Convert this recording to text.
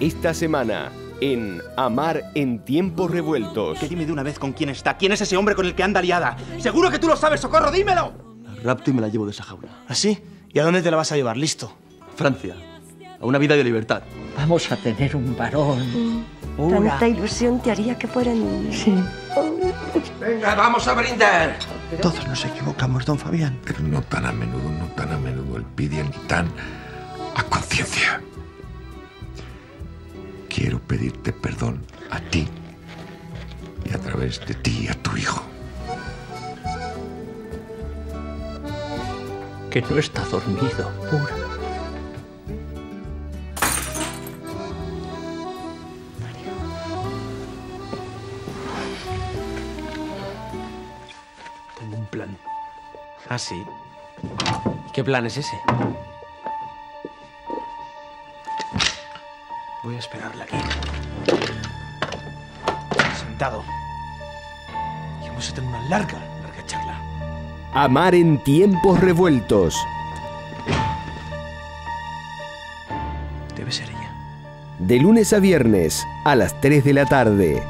Esta semana, en Amar en tiempos revueltos. Que dime de una vez con quién está. ¿Quién es ese hombre con el que anda liada? Seguro que tú lo sabes, socorro, dímelo. La rapto y me la llevo de esa jaula. ¿Así? ¿Y a dónde te la vas a llevar? Listo. Francia. A una vida de libertad. Vamos a tener un varón. Tanta ilusión te haría que fuera niño. Sí. Venga, vamos a brindar. Todos nos equivocamos, don Fabián. Pero no tan a menudo, no tan a menudo el pide ni tan a conciencia. Quiero pedirte perdón a ti y a través de ti a tu hijo. Que no está dormido, pura. Tengo un plan. Ah, sí. ¿Qué plan es ese? Voy a esperarla aquí. Sentado. Y vamos a tener una larga, larga charla. Amar en tiempos revueltos. Debe ser ella. De lunes a viernes a las 3 de la tarde.